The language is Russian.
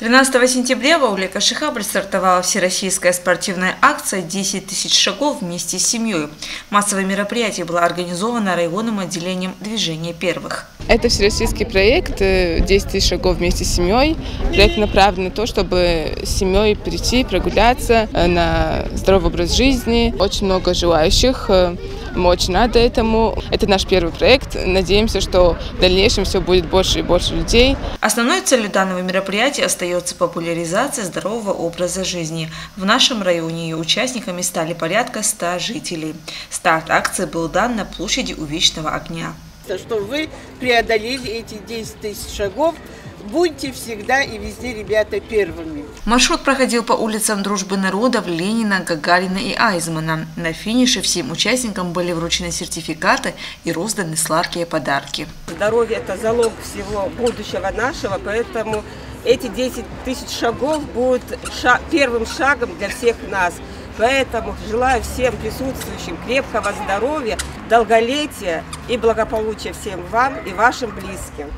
13 сентября в Ауле Кашихабль стартовала всероссийская спортивная акция «10 тысяч шагов вместе с семьей». Массовое мероприятие было организовано районным отделением движения первых. Это всероссийский проект «10 тысяч шагов вместе с семьей». Проект направлен на то, чтобы с семьей прийти, прогуляться э, на здоровый образ жизни. Очень много желающих. э, Мы очень рады этому. Это наш первый проект. Надеемся, что в дальнейшем все будет больше и больше людей. Основной целью данного мероприятия остается популяризация здорового образа жизни. В нашем районе ее участниками стали порядка 100 жителей. Старт акции был дан на площади у Вечного огня. что вы преодолели эти 10 тысяч шагов. Будьте всегда и везде, ребята, первыми. Маршрут проходил по улицам Дружбы народов Ленина, Гагарина и Айзмана. На финише всем участникам были вручены сертификаты и розданы сладкие подарки. Здоровье – это залог всего будущего нашего, поэтому эти 10 тысяч шагов будут ша- первым шагом для всех нас. Поэтому желаю всем присутствующим крепкого здоровья, долголетия и благополучия всем вам и вашим близким.